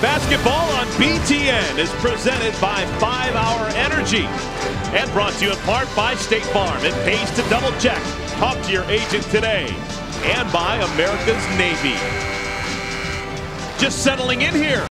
Basketball on BTN is presented by 5 Hour Energy and brought to you in part by State Farm. It pays to double check. Talk to your agent today. And by America's Navy. Just settling in here.